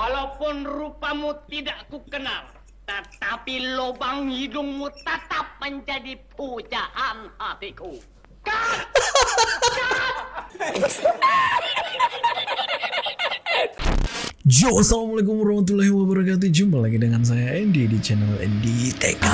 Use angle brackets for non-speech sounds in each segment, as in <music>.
Walaupun rupamu tidak ku kenal, tetapi lubang hidungmu tetap menjadi pujaan hatiku. Cut! Assalamualaikum warahmatullahi wabarakatuh. Jumpa lagi dengan saya Andy di channel Andy TK.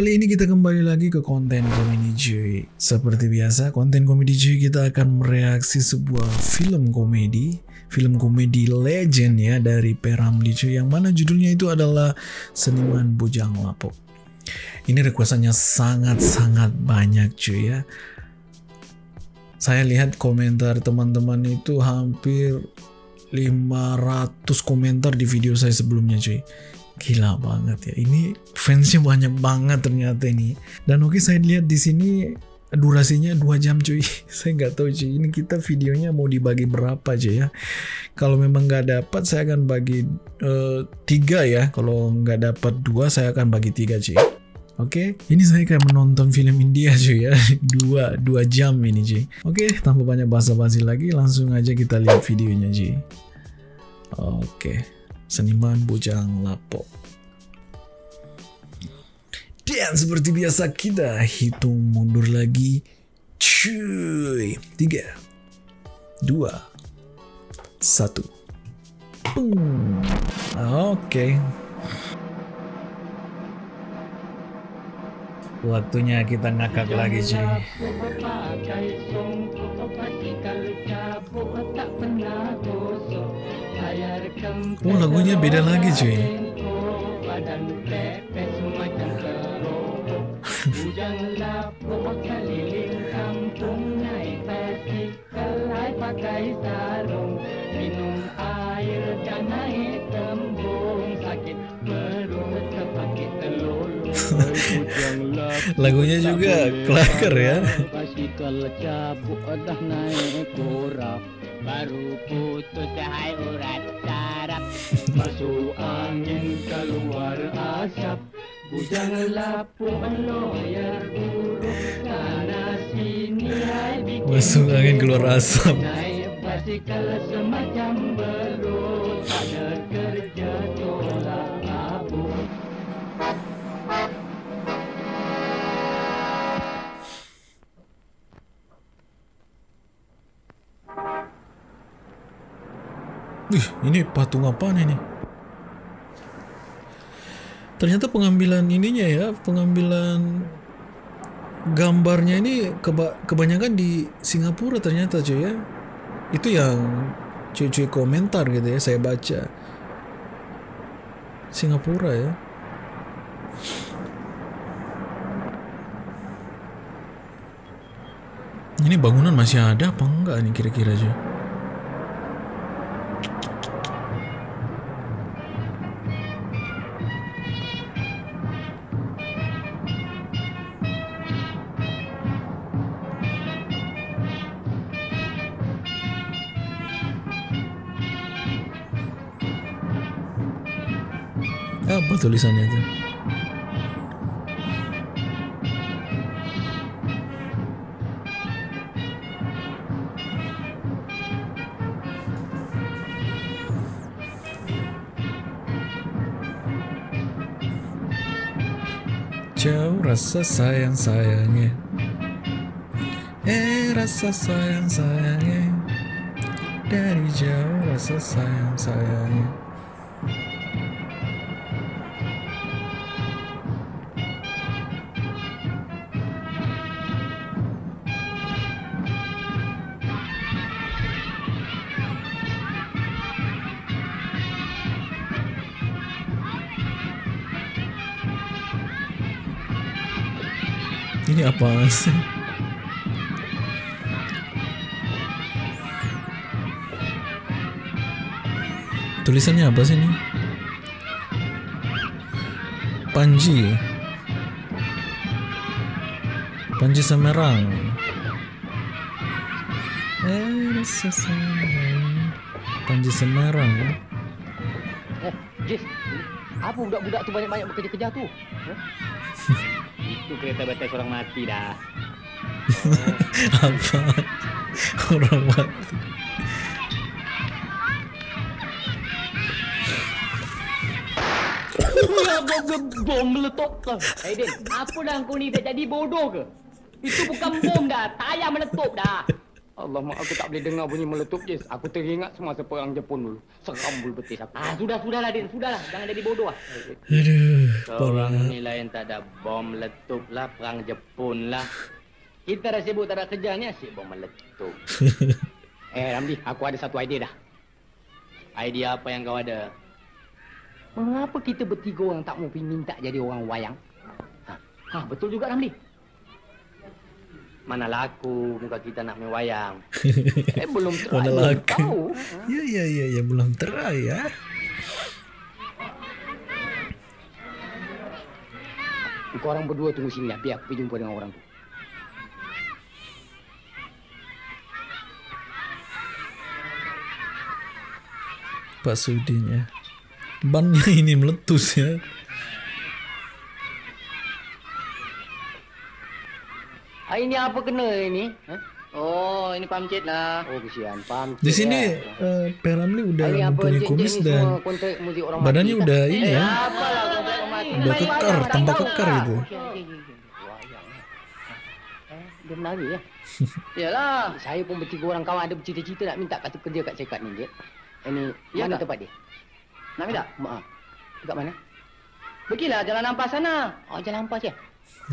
Kali ini kita kembali lagi ke konten komedi cuy Seperti biasa konten komedi cuy kita akan mereaksi sebuah film komedi Film komedi legend ya dari Peramli cuy Yang mana judulnya itu adalah Seniman Bujang Lapok Ini requestannya sangat-sangat banyak cuy ya. Saya lihat komentar teman-teman itu hampir 500 komentar di video saya sebelumnya cuy Gila banget ya. Ini fansnya banyak banget ternyata ini. Dan oke saya lihat di sini durasinya 2 jam cuy. <laughs> Saya nggak tahu cuy. Ini kita videonya mau dibagi berapa cuy ya. Kalau memang nggak dapat saya akan bagi uh, tiga ya. Kalau nggak dapat dua saya akan bagi tiga cuy. Oke, ini saya kayak menonton film India cuy ya, <laughs> dua, dua jam ini cuy. Oke, tanpa banyak basa-basi lagi, langsung aja kita lihat videonya cuy. Oke seniman Bujang Lapo. Dan seperti biasa kita hitung mundur lagi. Cuy. Tiga. Dua. Satu. Boom. Oke. Okay. Waktunya kita ngakak lagi cuy. Oh lagunya beda lagi cuy. <laughs> lagunya juga klaker ya baru putus cahaya urat sarap. <laughs> Masuk angin keluar asap. Bujang lapung lawyer buruk. Sana sini hai bikin masuk angin keluar asap. naik basikal semacam belut Wih, ini patung apa ini? Ternyata pengambilan ininya ya, pengambilan gambarnya ini keba kebanyakan di Singapura ternyata cuy ya. Itu yang cuy-cuy komentar gitu ya, saya baca. Singapura ya. Ini bangunan masih ada apa enggak nih kira-kira cuy? Apa tulisannya itu? Jauh rasa sayang sayangnya. Eh rasa sayang sayangnya. Dari jauh rasa sayang sayangnya Sih? Tulisannya apa sih ini? Panji. Panji Semerang. Eh. Panji Semerang ya. Jis, apa budak-budak tu banyak-banyak bekerja-kerja tu? Ha? Itu kereta betes orang mati dah. Apa? Orang mati. bom meletup ke? Aiden, apa dah kau ni dah jadi bodoh ke? Itu bukan bom dah, tayar meletup dah. Allah mak aku tak boleh dengar bunyi meletup Jis. Aku teringat semasa perang Jepun dulu. Seram bulu betis aku. Ah, sudah sudahlah Din, sudahlah. Jangan jadi bodoh ah. Aduh, Orang parah. ni lain tak ada bom meletup lah, perang Jepun lah. Kita dah sibuk tak ada kerja ni asyik bom meletup. <laughs> Eh Ramli, aku ada satu idea dah. Idea apa yang kau ada? Mengapa kita bertiga orang tak mau minta jadi orang wayang? Ha, ha betul juga Ramli. Mana laku muka kita nak main wayang. <laughs> Eh belum try. Mana laku. Tahu. Ya, ya, ya, ya, belum try ya. Kau orang berdua tunggu sini lah. Biar aku jumpa dengan orang tu. Pak Sudin ya. Bannya <laughs> ini meletus ya. Ah, ini apa kena ini? Ha? Oh, ini pamcit lah. Oh kesian. Faham. Di sini eh, Peramli udah mempunyai kumis dan badannya udah ini Eh, ya. Udah kekar, tambah kekar gitu. Okey. Wayang, eh. Eh, Dia menari ya. <laughs> Yalah. Saya pun bertiga orang kawan ada bercita-cita nak minta kata kerja kat cekat ni. Ini Ya mana tak? tempat dia? Nak minta? Maaf. Dekat mana? Pergilah jalan nampak sana. Oh, jalan ampas je.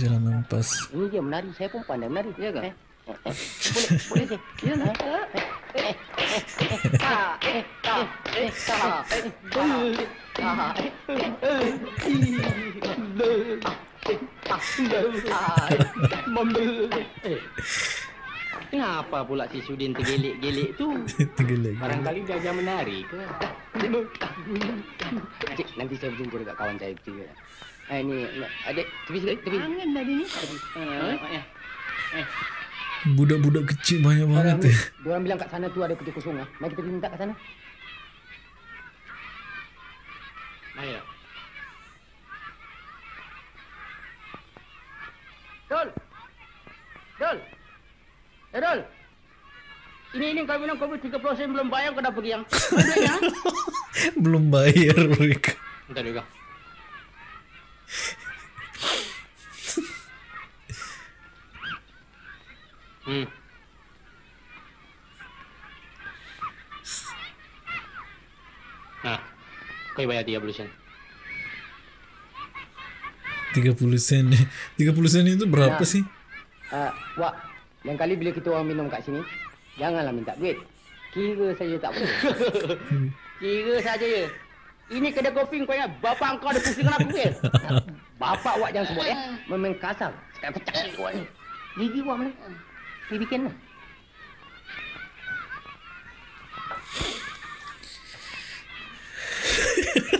Jalan nampas. Ini dia menari. Saya pun pandai menari. Ya ke? Eh, eh, eh. Boleh, boleh je. <laughs> Ya lah. Eh, eh, eh, eh, eh, eh, eh, eh, eh, Kenapa pula si Sudin tergelik-gelik tu? Tenggelam. Barangkali dia ajar menari ke? Cik, nanti saya berjumpa dekat kawan saya bertiga. Eh, ni, adik, tepi sikit, tepi. Tangan tadi ni. Eh, Budak-budak kecil banyak banget ya. Orang bilang kat sana tu ada kerja kosong ah. Mari kita pergi minta kat sana. Ayo. Dol. Dol. Eh, Dol. Ini ini kau bilang kau 30 sen belum bayar kau dah pergi yang. <laughs> Belum bayar mereka. Entar juga. Hmm. Nah, kau bayar 30 sen. 30 sen. 30 sen itu berapa Ya. sih? Ah, Wak, lain kali bila kita orang minum kat sini, janganlah minta duit. Kira saja tak boleh. Kira saja ya. Ini kedai kopi kau ingat bapak kau ada pusing aku ke? Bapak Wak jangan sebut ya. Memang kasar. Sekarang pecah Wak ni. Gigi Wak mana? Pergi bikin lah.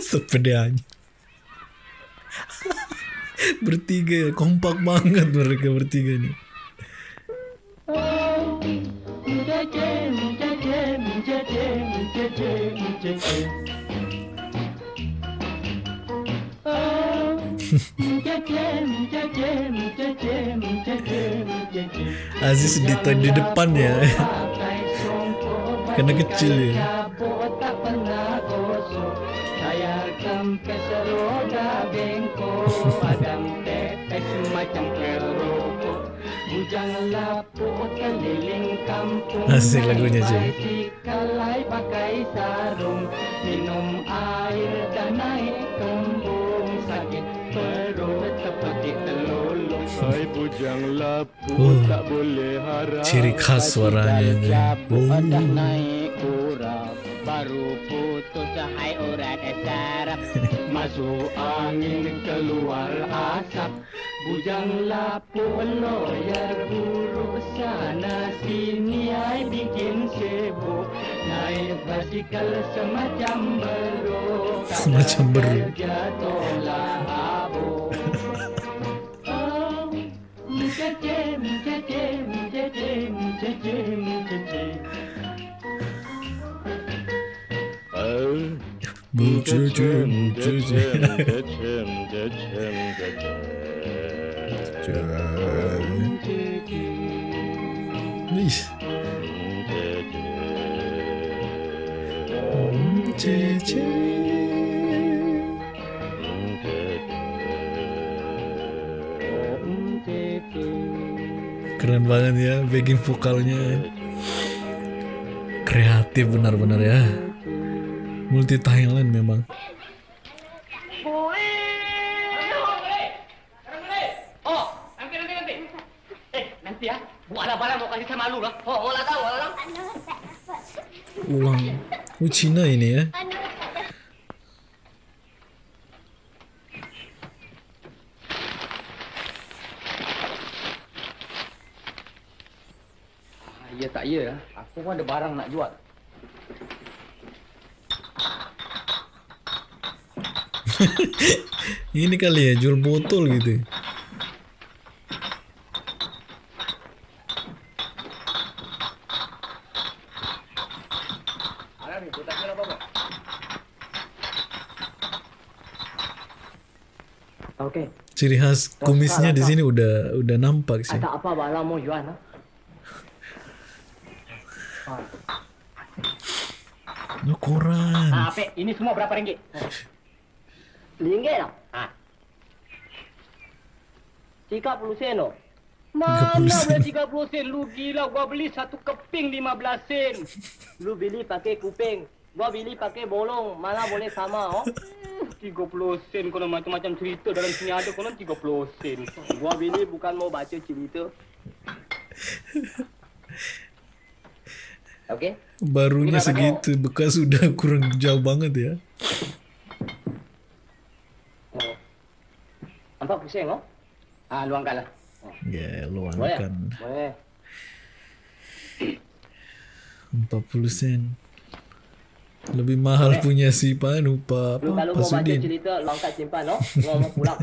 <laughs> Sepedanya. <laughs> bertiga kompak banget mereka bertiga nih. <laughs> Aziz di, di depan ya. Karena kecil ya. <laughs> Asik lagunya, cuy. Kalai pakai sarung Minum air dan naik Oh, Ciri khas suaranya. Cabut Oh. Baru putus cahai urat sarap <laughs> Masuk angin keluar asap Bujang lapu lawyer buruk sana sini ai bikin sibuk Naik basikal semacam beruk Tak Semacam beruk. kerja Bu cücüm cücüm cücüm cücüm Ne iş? Cücüm Keren banget ya backing vokalnya. Kreatif benar-benar ya. Multi talent memang. Oh, nanti nanti nanti. Eh, nanti ya. Buatlah barang mau kasih sama lu lah. Oh, mau lah tahu, mau lah. Ulang. Oh Cina ini ya. Ah, Ya tak ya. Aku pun ada barang nak jual. <laughs> Ini kali ya jual botol gitu. Okey. Ciri khas kumisnya di sini udah udah nampak sih. Ada apa barang mau jual? Oh, koran. Ah, Pek, ini semua berapa ringgit? Ringgit lah. Ha. Tiga puluh sen oh. Mana 30 sen. boleh 30 sen? Lu gila, gua beli satu keping 15 sen. Lu beli pakai kuping. Gua beli pakai bolong. Mana boleh sama oh. 30 sen konon macam-macam cerita dalam sini ada konon 30 sen. Gua beli bukan mau baca cerita. Okey. Barunya Ini apa segitu, bekas sudah kurang jauh banget ya. Oh. Nampak pusing oh? Ah, luangkanlah. Ya, Boleh? luangkan Boleh. 40 sen. Lebih mahal punya si Panu, Pak Lu apa? kalau mau baca cerita, luangkan simpan oh. Gua mau pulang.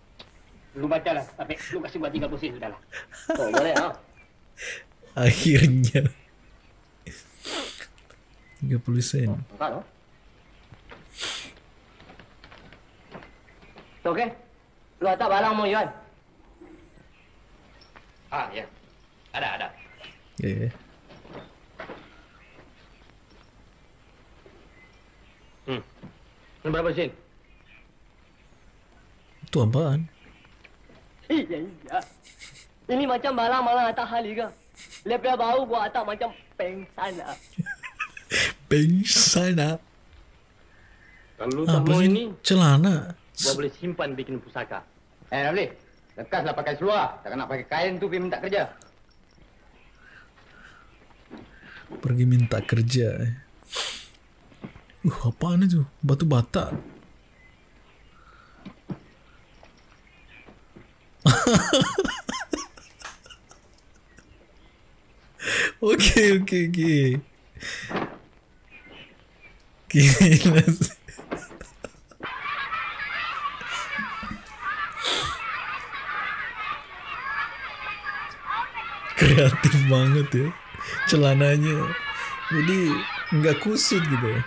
<laughs> Lu baca lah. Tapi lu kasih buat 30 sen sudahlah. Oh, boleh ah. Akhirnya 30 sen. Nampak oh. Tu okey? Lu hantar barang mau jual? Ah, ya. Ada, ada. Ya, ya. Hmm. Ini berapa sen? Itu apaan? Iya, iya. Ini macam barang-barang atas harga. Lepas bau gua atas macam pengsan ah. <laughs> Bengsana. Kalau lu tak mau ini, Celana. gua boleh simpan bikin pusaka. Eh, Ramli. Lekaslah pakai seluar. Takkan nak pakai kain tu pergi minta kerja. Pergi minta kerja. Uh, apaan itu? Batu bata. <laughs> Oke, oke, oke. Gila. <laughs> Kreatif banget ya celananya. Jadi nggak kusut gitu ya.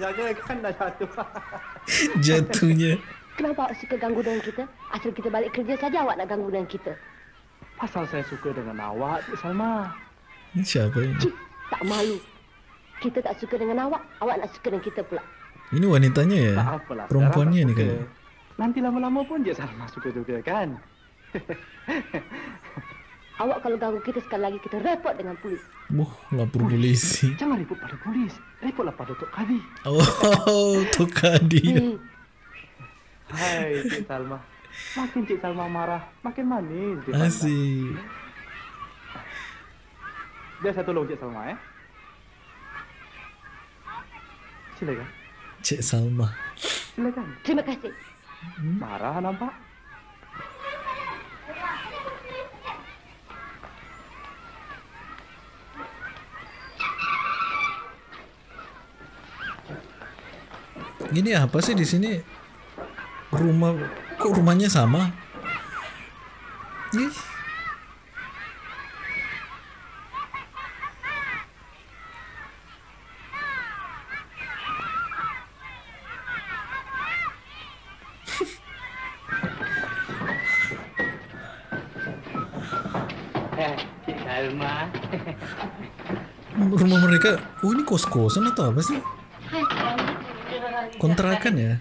Jaga kan dah jatuh. <laughs> Jatuhnya. Kenapa awak suka ganggu dengan kita? Asal kita balik kerja saja awak nak ganggu dengan kita. Pasal saya suka dengan awak, Cik Salma. Ini siapa ini? Cik, tak malu. Kita tak suka dengan awak, awak nak suka dengan kita pula. Ini wanitanya ya? Tak apalah. Perempuannya kali. suka. Nanti lama-lama pun Cik Salma suka juga kan? <laughs> Awak kalau ganggu kita sekali lagi, kita repot dengan polis. Wah, lapor polisi. Jangan repot pada polis. Repotlah pada Tok Kadi. Oh, <laughs> Tokadi. Hmm. Hai, Cik Salma. Makin Cik Salma marah, makin manis Cik Salma. Asik. Biar saya tolong Cik Salma eh. Silakan. Cik Salma. Silakan. Terima kasih. Marah nampak? Ini apa sih di sini? Rumah kok rumahnya sama? Ih. Eh. Rumah mereka, oh ini kos-kosan atau apa sih? Kontrakan ya?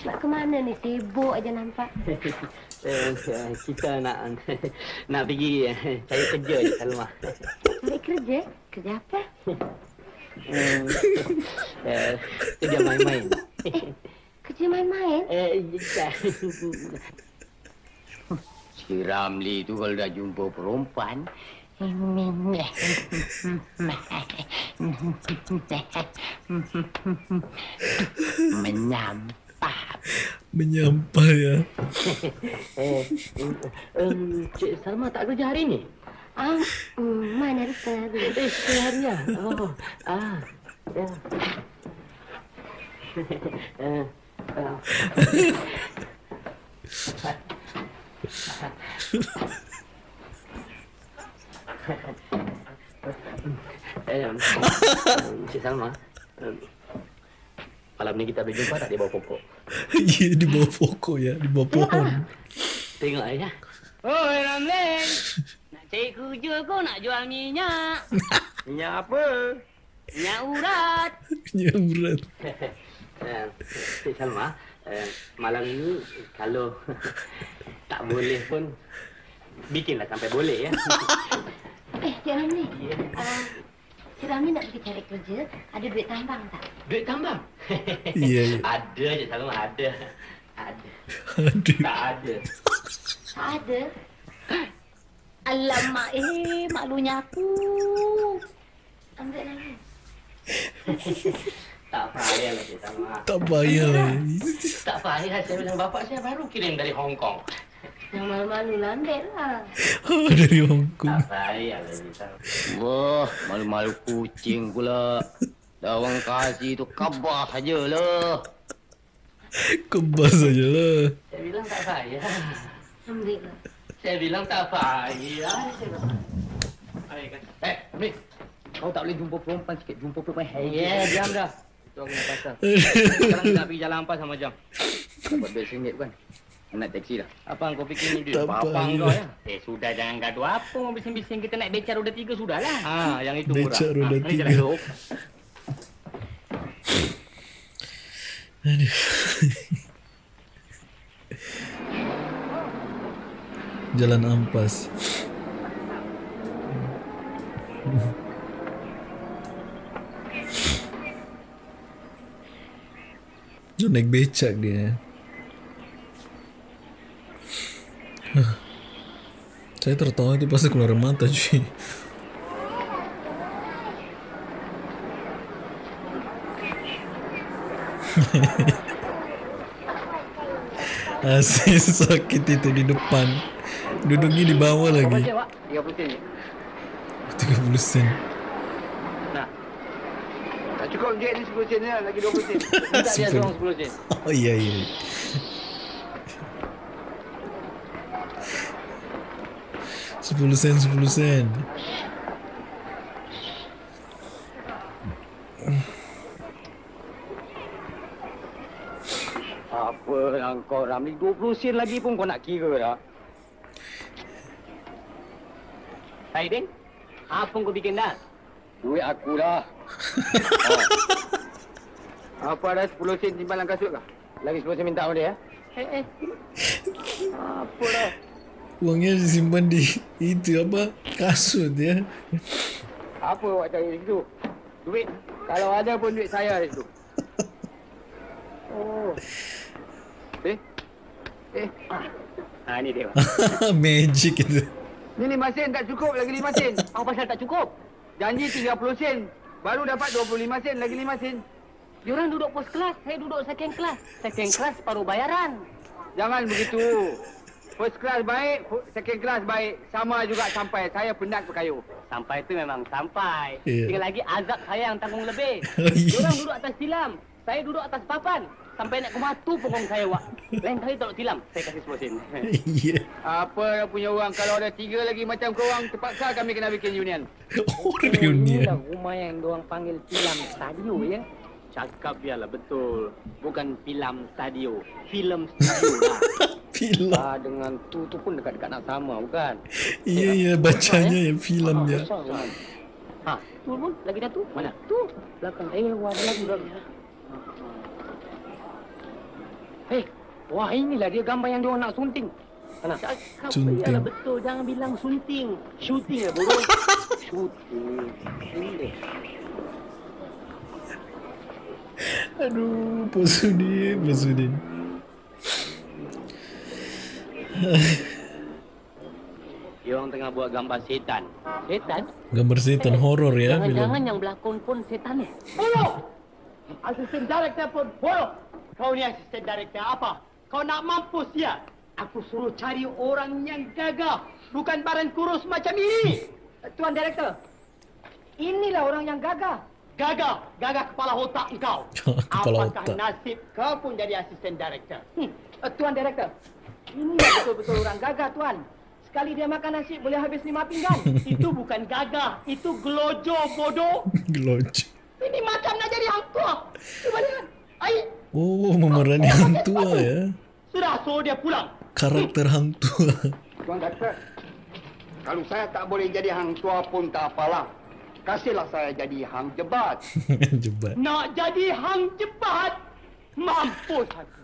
Nak ke mana ni? Sibuk aja nampak. Eh, eh, kita nak nak pergi eh, cari kerja Cik Salma. Cari kerja? Kerja apa? Hmm, eh, kerja main-main. Kerja main-main? Eh, tak. Si Ramli tu kalau dah jumpa perempuan, menyampah. <laughs> Menyampah ya. Eh, um, Cik Salma tak kerja hari ni? Ah, mana ada setengah hari. Eh, setengah hari lah. Oh, ah. Ya. <laughs> Eh, ah. Eh, um, Cik Salma, malam ni kita boleh jumpa tak di bawah pokok? <laughs> Iya di bawah pokok ya, di bawah pohon. Tengok ya. Oi Ramlen. <laughs> Nak cari kerja kau nak jual minyak. <laughs> minyak apa? Minyak urat. Yang berat. Eh, Cik Salma, eh, malam ini kalau tak boleh pun bikinlah sampai boleh ya. Eh, Cik Ramli. Ah, Cik Ramli nak pergi cari kerja. Ada duit tambang tak? Duit tambang. <laughs> Iya, iya. Ada Cik Salma, ada. Ada. Aduh. Tak ada. Tak ada. Alamak, eh, malunya aku. Ambil lagi. Tak payah lah Cik Salma. Tak payah. Tak payah saya bilang bapak saya baru kirim dari Hong Kong. Yang malu-malu lah, <laughs> ambil lah. Dari Hong Kong. Tak payah lah. Wah, malu-malu kucing pula. Dah orang kasih tu khabar sajalah. Kebas saja lah. Saya bilang tak payah. Ambil lah. Saya bilang tak payah. Eh, Amir. Kau tak boleh jumpa perempuan sikit. Jumpa perempuan hei. Ya, diam dah. Tu aku nak pasal. Sekarang kita nak pergi jalan ampas sama jam. Dapat duit RM1 kan? Naik teksi dah. Apa kau fikir ni duit? Tak Apa kau ya? Eh, sudah jangan gaduh apa. Mau bising-bising kita naik beca roda tiga sudahlah. Ha, yang itu murah. Beca roda Ha, tiga. jalan duduk. Aduh. Jalan ampas. Dia naik becak dia. Saya tertawa itu pasti keluar mata cuy. <laughs> Asyik sakit itu di depan. Duduknya di bawah lagi. cik, Pak? 30 sen je. 30 sen. Nak. Tak cukup duit ni 10 sen je, lagi 20 sen. <laughs> Minta dia seorang 10 sen. Oh iya iya. Sepuluh sen, sepuluh sen. Apa yang kau Ramli 20 sen lagi pun kau nak kira dah. Aidin, apa kau bikin dah? Duit aku dah. <laughs> Apa ada 10 sen simpan dalam kasut kah? Lagi 10 sen minta sama dia ya? Eh, eh. Apa dah? Uangnya disimpan di itu apa kasut ya. Apa awak cari di situ? Duit. Kalau ada pun duit saya di situ. <laughs> Oh. Eh? Eh? Ah, ni dia. <laughs> Magic itu. Ni 5 sen tak cukup, lagi 5 sen. Apa pasal tak cukup? Janji 30 sen. Baru dapat 25 sen, lagi 5 sen. Diorang duduk first class, saya duduk second class. Second class paruh bayaran. Jangan begitu. First class baik, second class baik. Sama juga sampai. Saya penat berkayu. Sampai tu memang sampai. Ya. Tinggal lagi azab saya yang tanggung lebih. <laughs> Oh, iya. Diorang duduk atas tilam. Saya duduk atas papan. Sampai nak ke batu pokong saya, Wak. Lain kali tak tilam, saya kasih 10 sen. <laughs> Iya. Apa punya orang kalau ada tiga lagi macam korang terpaksa kami kena bikin union. <laughs> Oh, Inilah reunion. rumah yang diorang panggil tilam stadio, ya? Cakap biarlah, betul. Bukan film stadio. Film <laughs> studio lah. Film. Ah, dengan tu tu pun dekat-dekat nak sama, bukan? <laughs> Iya, iya. Bacanya ya film dia. Besar rumah. Ha, tu pun lagi satu. Mana? Tu. Belakang. Eh, wah, lagi lagi. Hei, wah inilah dia gambar yang dia orang nak sunting. Mana? Cakap Sunting. betul, jangan bilang sunting. Shooting ya, bodoh. <laughs> Shooting. Ini dia. Aduh, Pak Sudin, Pak Sudin. Dia orang tengah buat gambar setan. Setan? Gambar setan horor ya Jangan-jangan yang berlakon pun setan ni. Bodoh! Asisten director pun bodoh. Kau ni asisten director apa? Kau nak mampus ya? Aku suruh cari orang yang gagah. Bukan barang kurus macam ini. Tuan director, inilah orang yang gagah. Gagah, gagah kepala otak engkau. <laughs> Kepala Apakah otak. nasib kau pun jadi asisten director? Hmm. Uh, tuan director, inilah betul-betul orang gagah tuan. Sekali dia makan nasi boleh habis lima pinggan. <laughs> itu bukan gagah, itu gelojo bodoh. <laughs> Geloj. Ini macam nak jadi hang tua. Cuba lihat. Ai, Oh, memerani hantu ya. sudah suruh dia pulang. Karakter hantu. Tuan Doktor, kalau saya tak boleh jadi hang tua pun tak apalah. Kasihlah saya jadi hang jebat. <laughs> Jebat. Nak jadi hang jebat. Mampus aku.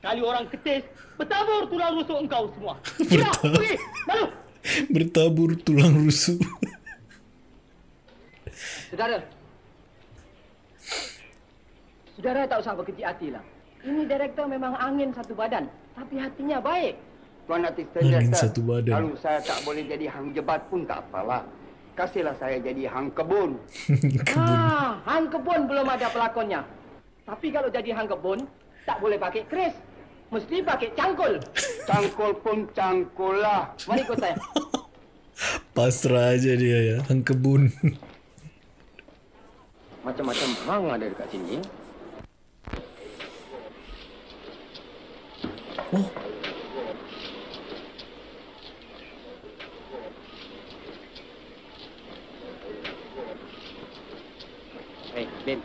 Sekali orang ketis, bertabur tulang rusuk engkau semua. <laughs> Bertabur. pergi. Lalu. Bertabur tulang rusuk. Saudara. Saudara tak usah berkecil hati lah. Ini direktor memang angin satu badan. Tapi hatinya baik. Tuan Artisten Angin satu badan. Kalau saya tak boleh jadi hang jebat pun tak apalah. Kasihlah saya jadi hang kebun. <laughs> Ah, hang kebun belum ada pelakonnya. Tapi kalau jadi hang kebun, tak boleh pakai keris. Mesti pakai cangkul. <laughs> Cangkul pun cangkul lah. Mari ikut saya. <laughs> Pasrah aja dia ya. Hang kebun. Macam-macam hang ada dekat sini. Oh, Eh, Den.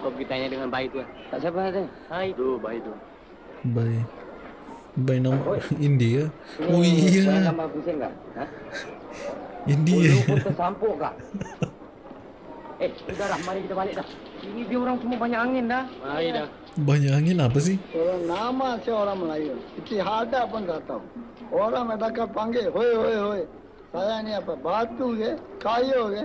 Kau pergi tanya dengan bayi tu. Tak siapa ada. Hai. Tu, bayi tu. bye. Bye nama India. Oh Punya iya. gambar pusing tak? Ha? <laughs> India. Bulu pun tersampuk kak? <laughs> Eh, sudah dah. Mari kita balik dah. Ini dia orang semua banyak angin dah. Mari dah. Banyak angin apa sih? Orang nama si orang Melayu. Itu ada pun tak tahu. Orang mereka panggil, hoi hoi hoi. Saya ni apa? Batu ke? Kayu ke?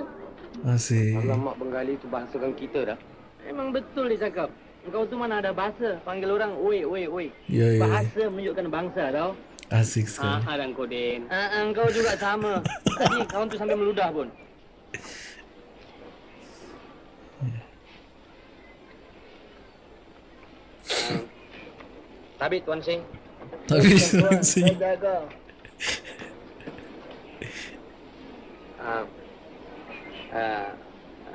Asik. Alamak Bengali tu bahasakan kita dah. Memang betul dia cakap. Engkau tu mana ada bahasa. Panggil orang, oi, oi, oi. Ya, ya. Bahasa menunjukkan bangsa tau. Asik Ah, sekali. dan kau, Den. Ah, engkau juga sama. <laughs> Tadi kawan tu sampai meludah pun. Ah, Tabit, Tuan Singh. Tapi Tuan, sih. saya jaga. Ah, ah,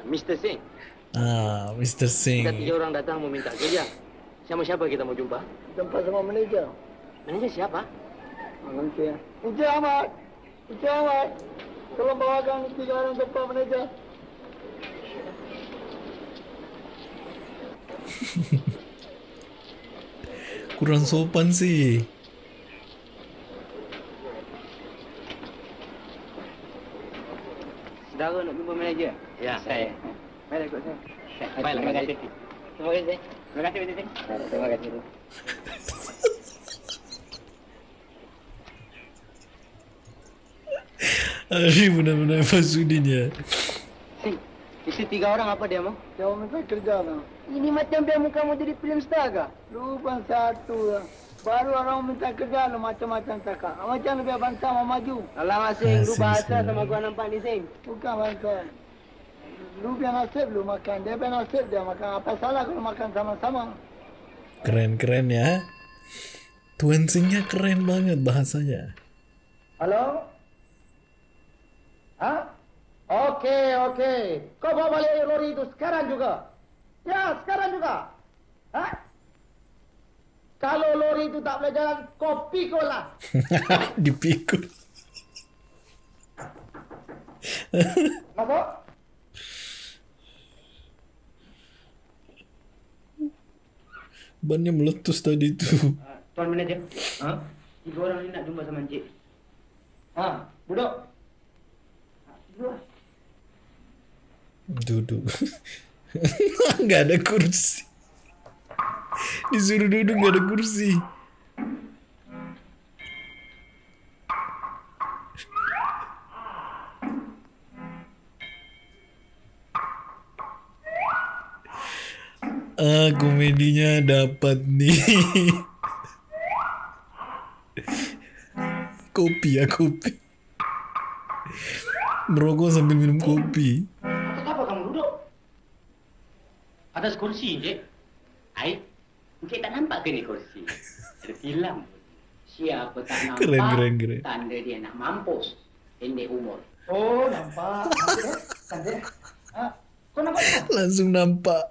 Mr. Singh. Ah, Mr. Kita tiga Singh. orang datang mau minta kerja. Siapa-siapa kita mau jumpa? Jumpa sama manager. Manager siapa? Ah, ya. Encik Ahmad. Encik Ahmad. Tolong bawakan tiga orang jumpa manager. <laughs> Kurang sopan sih. Saudara nak jumpa manager? Ya, saya. Baiklah ikut saya. Baiklah, terima kasih. Terima kasih. Terima kasih, Mr. Singh. Terima kasih. Ari benar-benar Fasudin ya. Sing, itu tiga orang apa dia mau? Dia orang kerja lah. Ini macam dia muka mau jadi film star kah? Lupa satu lah. Baru orang minta kerja lah macam-macam cakap. Ah, Macam lebih bangsa mau maju. Alamak Sing, lu bahasa sama gua nampak ni Sing. Bukan bangsa. Lu biar nasib lu makan. Dia biar nasib dia makan. Apa salah kalau makan sama-sama? Keren-keren ya. Tuensingnya keren banget bahasanya. Halo? Hah? Oke, oke. Kau bawa balik lori itu sekarang juga. Ya, sekarang juga. Kalau lori itu tak boleh jalan, kau pikul lah. <laughs> Dipikul. Masuk? Bannya meletus tadi tu. Tuan manager. Ha? Tiga orang ni nak jumpa sama Encik. Ha, duduk. Duduk. <laughs> Nggak ada kursi. Disuruh duduk nggak ada kursi. Ah, komedinya dapat nih. kopi ya, kopi. Merokok sambil minum kopi. Atas apa kamu duduk? Atas kursi, Encik. Ai, Encik tak nampak ke ni kursi? Ada silam. Siapa tak nampak, Keren, keren, keren. tanda dia nak mampus. Pendek umur. Oh, nampak. Cantik. Ha? Kau nampak tak? Langsung nampak.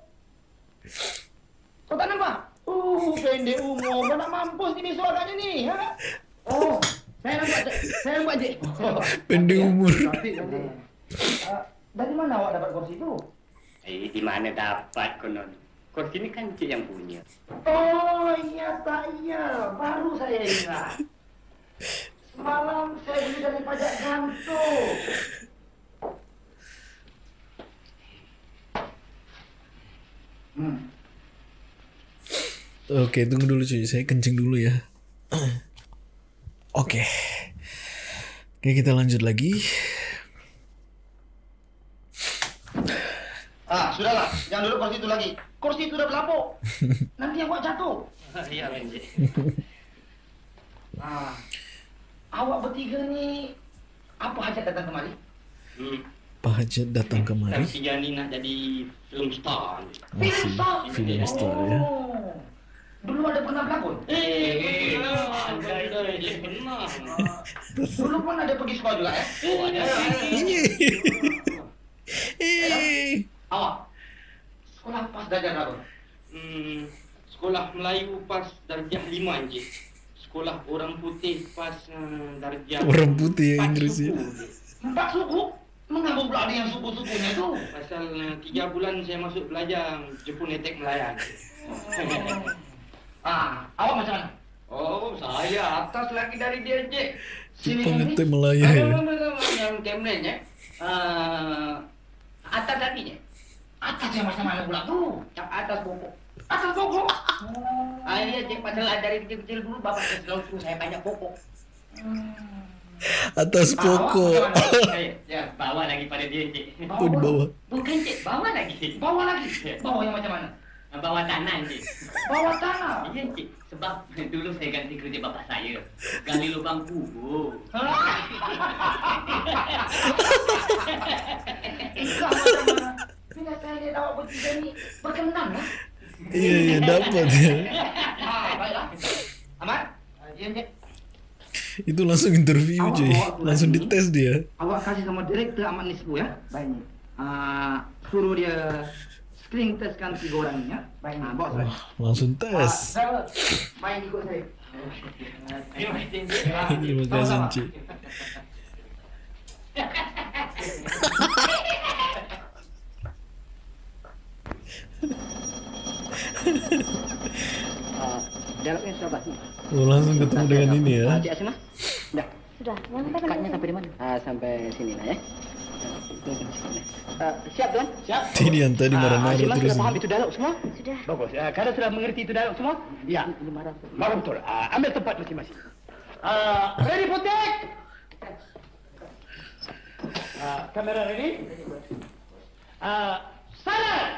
Kau tak nampak? Uh, pendek umur. Kau nak mampus ni suaranya ni. Ha? Oh, saya nampak. Saya nampak, Cik. Oh, Pendek umur. Cantik, cantik. Ah, dari mana awak dapat kursi tu? Eh, di mana dapat konon? Kursi ni kan Encik yang punya. Oh, iya tak iya. Baru saya ingat. Semalam saya beli dari pajak gantung. Hmm. Oke, tunggu dulu cuy. Saya kencing dulu ya. <clears throat> Oke. Oke, kita lanjut lagi. Jangan duduk kursi itu lagi. Kursi itu udah berlapuk. <laughs> Nanti awak jatuh. <laughs> Iya, Encik. Ah, awak bertiga ni apa hajat datang kemari? Hmm. Pak Hajat datang kemari. Tapi si Jani nak jadi film star. Encik. Masih film star ya. Oh. Dulu ada pernah berlakon? Eh, Encik benar. Dulu pun ada pergi sekolah juga ya? Oh, ada. Eh. Awak? Sekolah apa darjah berapa? Hmm, sekolah Melayu pas darjah lima Encik. Sekolah orang putih pas uh, darjah Orang putih ya empat Inggris ya. Empat suku? Mengapa pula ada yang suku-sukunya tu? Pasal uh, tiga bulan saya masuk belajar Jepun Etek Melayan. <laughs> Ah, awak macam mana? Oh, saya atas lagi dari dia, Encik. Jepang itu Melaya ya. Yang Kemlen ya. Uh, atas lagi ya. Atas yang macam mana pula tu? Yang atas pokok. Atas pokok? Ah, iya, Cik. Pasal dari kecil-kecil dulu bapak saya selalu suruh saya banyak pokok. Atas Ah, pokok. ya, bawa lagi pada dia, Cik. Oh di bawah. Bukan, Cik. Bawa lagi. Bawah lagi? Bawah yang macam mana? Bawa tanah, Cik. Bawah tanah? Iya, Cik. Sebab <laughs> dulu saya ganti kerja bapak saya. Gali lubang kubur. <laughs> Macam mana? Awak bertiga ni berkenan lah. Iya iya dapat ya. Ah? Ah, Ya, Encik. Itu langsung interview cuy. Langsung dites dia. Awak kasih sama direktur Ahmad Nisbu ya. Baik. Ah, suruh dia screen testkan tiga orang ni ya. Baik, ah, bawa saya. Langsung Ah, tes. driver, main ikut saya. Terima kasih. Terima kasih <laughs> Ah, sudah basi. Oh, langsung ketemu dengan ini ya. Asimah? Dah. Sudah, yang mana? sampai di mana? Ah, sampai sini lah ya. Uh, siap tuan? Siap. Ini yang tadi marah-marah Asimah terus. sudah paham itu dialog semua? Sudah. Bagus. Uh, Kalian sudah mengerti itu dialog semua? Ya. Marah. Marah betul. Uh, ambil tempat masing-masing. Ah, ready for take? Ah, kamera ready? Ah, silent.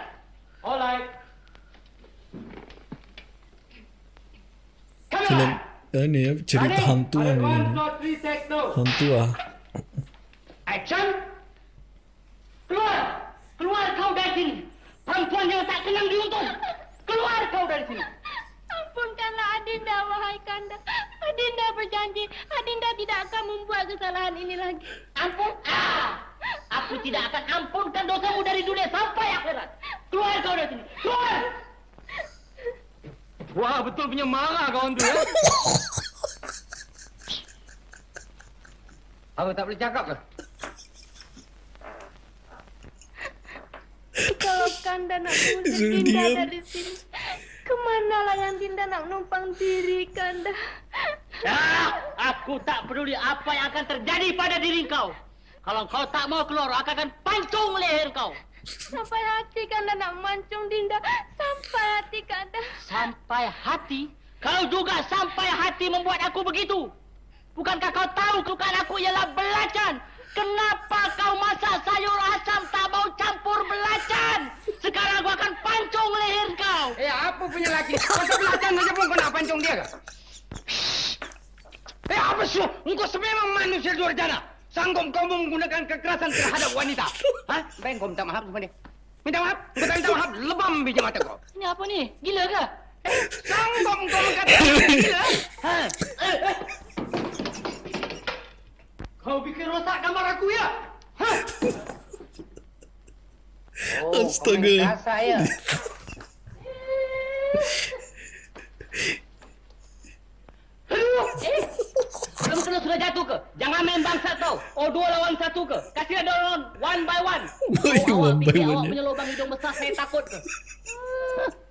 Alright. Film Cerita Ada One, ini. two, three, take two. Hantu ah. Action. Keluar. Keluar kau dari sini. Perempuan yang tak kenal diuntung. Keluar kau dari sini. Ampunkanlah Adinda, wahai Kanda. Adinda berjanji, Adinda tidak akan membuat kesalahan ini lagi. Ampun? Ah! Aku tidak akan ampunkan dosamu dari dunia sampai akhirat. Keluar kau dari sini. Keluar! Wah, betul punya marah kawan tu ya. Apa tak boleh cakap ke? Kalau Kanda nak mengusir <laughs> Suruh Dinda diam. dari sini, kemanalah yang Dinda nak menumpang diri, Kanda? Ah, aku tak peduli apa yang akan terjadi pada diri kau. Kalau kau tak mau keluar, aku akan pancung leher kau. Sampai hati Kanda nak mancung Dinda. Sampai hati Kanda. Sampai hati? Kau juga sampai hati membuat aku begitu. Bukankah kau tahu kesukaan aku ialah belacan? Kenapa kau masak sayur asam tak mau campur belacan? Sekarang aku akan pancung leher kau. Eh, apa punya laki? Pasal belacan saja pun kau nak pancung dia ke? Eh, apa sih? Engkau sememang manusia luar jana. Sanggup kau menggunakan kekerasan terhadap wanita. Hah? Baik kau minta maaf kepada dia. Minta maaf? Engkau tak minta maaf, lebam biji mata kau. Ini apa ni? Gila ke? Sanggup kau mengatakan <laughs> gila? Ha? Eh, eh. Kau bikin rosak gambar aku ya? Hah? Oh, Astaga. kau <laughs> main ya? Eh! Belum kena sudah jatuh ke? Jangan main bangsat tau. Oh, dua lawan satu ke? Kasih ada lawan one by one. Oh, awak one by fikir one, awak ya. punya lubang hidung besar saya takut ke? <coughs>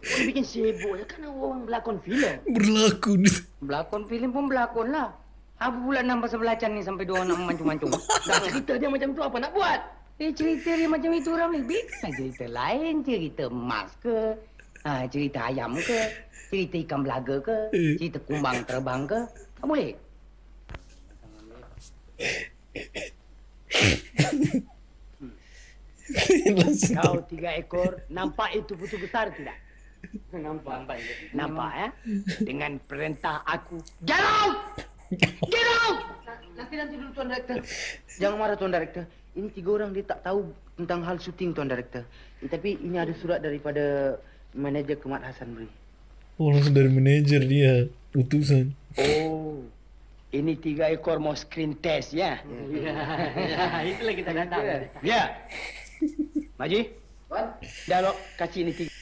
Kau bikin sibuk ya kan orang berlakon filem. Berlakon. Berlakon filem pun berlakon lah. Apa pula nama pasal belacan ni sampai dia orang nak mancung-mancung? Dah cerita dia macam tu apa nak buat? Eh, cerita dia macam itu orang ni. Bisa cerita lain. Cerita emas ke? Ha, cerita ayam ke? Cerita ikan belaga ke? Eh. Cerita kumbang terbang ke? Tak boleh? Kau tiga ekor, nampak itu putu besar tidak? Nampak. Nampak. Nampak ya? Dengan perintah aku. Get out! Get out! Nanti nanti dulu Tuan Director. Jangan marah Tuan Director. Ini tiga orang dia tak tahu tentang hal syuting Tuan Director. Eh, tapi ini ada surat daripada manager Kemat Hasan beri. Oh, langsung dari manajer dia. Utusan. Oh, ini tiga ekor mau screen test ya? Ya, itulah kita datang. Ya. Maji, Tuan. dah lo kasih ini tiga,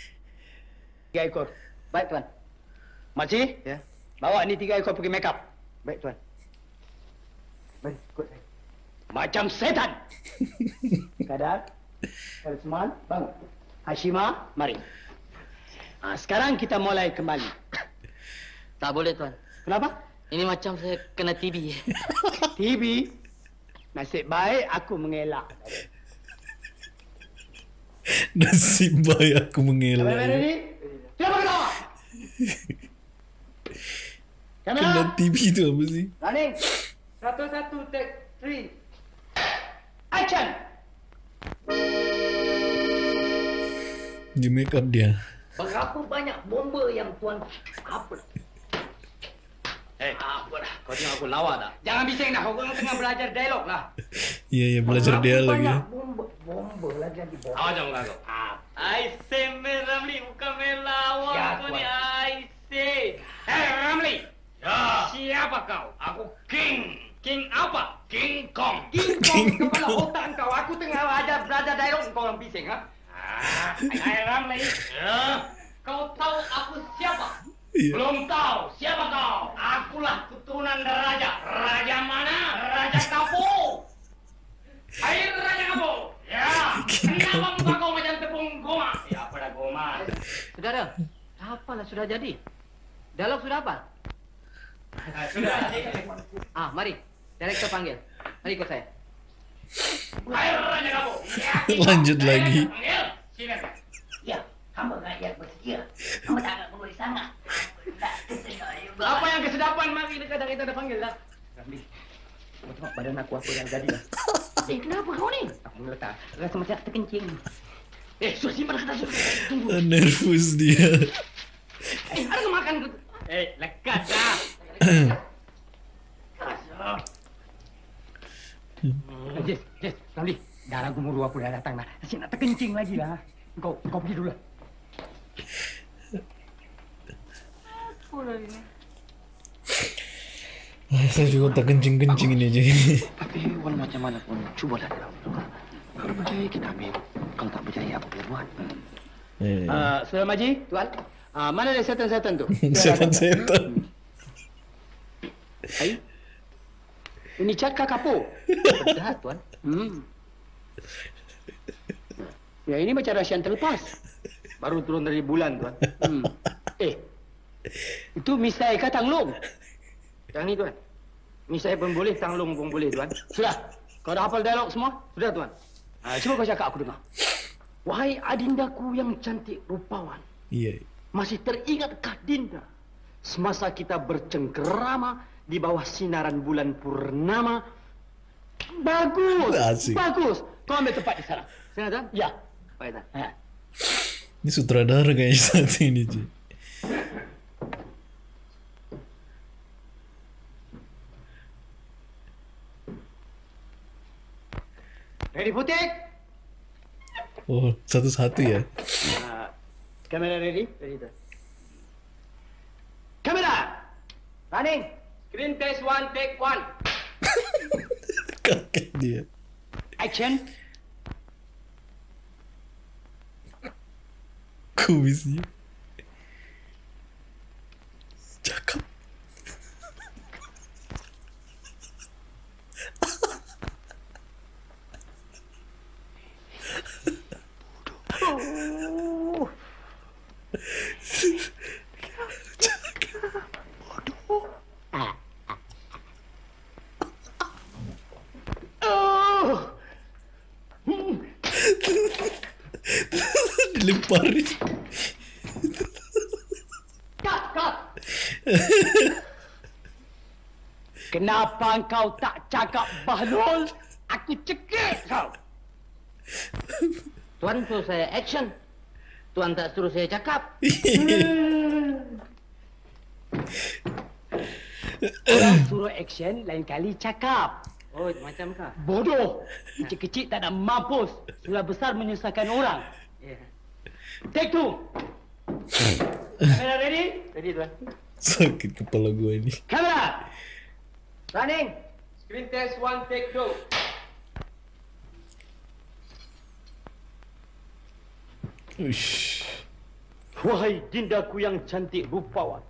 tiga ekor. Baik Tuan. Makcik, Ya. bawa ni tiga ekor pergi make up. Baik Tuan. Baik, ikut saya. Macam setan. Kadar, Karisman, bangun. Hashima, mari. Ha, sekarang kita mulai kembali. Tak boleh, Tuan. Kenapa? Ini macam saya kena TB. <laughs> TV. Nasib baik aku mengelak. Nasib baik aku Kamera mengelak. ready? Siapa? Kena Kamera. TV tu apa sih? Running. Satu satu take three. Action. Di make up dia. Berapa banyak bomba yang Tuan... Apa? Eh, Apa dah? kau tengok aku lawa tak? Jangan bising dah. Kau tengah belajar dialog lah. Iya, iya belajar dia lagi. ya. bomba, bomba lagi yang dibawa. Awas jangan kau. I say main Ramli, bukan main lawan Ya, kau ni. I say. Hei Ramli. Ya. Siapa kau? Aku King. King apa? King Kong. King King Kong <laughs> kepala otak kau. Aku tengah ada belajar dialog kau orang bising ha? Ah, hai Ramli. Ya. Kau tahu aku siapa? Iya. Belum tahu. Siapa kau? Akulah keturunan raja. Raja mana? Raja Kapo. Hai Raja Kapo. Ya. Kenapa muka kau macam tepung goma? Ya, pada goma. Saudara, apalah sudah jadi? Dialog sudah apa? Sudah. Ah, mari. Direktur panggil. Mari ikut saya. Hai Raja Kapo. Ya. Lanjut lagi. Panggil. Silakan. Ya, hamba rakyat bersedia. Hamba tak nak memberi sangat. Apa yang kesedapan mari dekat kita dah panggil dah. Ramli. Kau tengok badan aku apa yang jadi dah. Eh, kenapa kau ni? Aku meletak. Rasa macam nak terkencing. Eh, suruh simpan kata suruh. Tunggu. Nervous dia. Eh, ada kemakan ke? Eh, lekat dah. Yes, yes, Ramli. Darah gumuru aku dah datang dah. Asyik nak terkencing lagi lah. Kau, kau pergi dulu lah. Ah, <laughs> saya juga tak kencing-kencing ini je. Tapi walau macam mana pun, cubalah dalam doa. Kalau percaya kita ambil. Kalau tak percaya apa boleh buat. Eh, Uh, Saudara Maji, tuan. Uh, mana ada setan-setan tu? <laughs> Setan-setan. Hai. Ini cakar kapur. <laughs> Bedah tuan. Hmm. Ya ini macam rasian terlepas. Baru turun dari bulan tuan. Hmm. Eh. Itu misai ke tanglung? Yang ni tuan. Ni saya pun boleh, tanglung pun boleh tuan. Sudah. Kau dah hafal dialog semua? Sudah tuan. Ha, cuba kau cakap aku dengar. Wahai adindaku yang cantik rupawan. Iya. Masih teringatkah Dinda semasa kita bercengkerama di bawah sinaran bulan purnama? Bagus, Asik. bagus. Kau ambil tempat di sana. Sana tuan. Ya. Baik tuan. Ha. Ini sutradara kayaknya saat ini je. Ready putik? Oh, satu-satu ya. Uh, kamera ready? Ready tuan. Kamera. Running. Screen test one, take one. <laughs> Kakek dia. Action. Kumisnya. Cakep. Oh. Dilemparin. Cut, cut. Kenapa engkau tak cakap Bahlul? Aku cekik kau. Tuan suruh saya action. Tuan tak suruh saya cakap. Orang suruh action, lain kali cakap. Oh, macam kah? Bodoh. Kecil-kecil tak nak mampus. Sudah besar menyusahkan orang. Ya. Take two. Kamera ready? Jadi tuan. Sakit kepala gue ini. Kamera. Running. Screen test one, take two. Uish. Wahai dindaku yang cantik rupawan.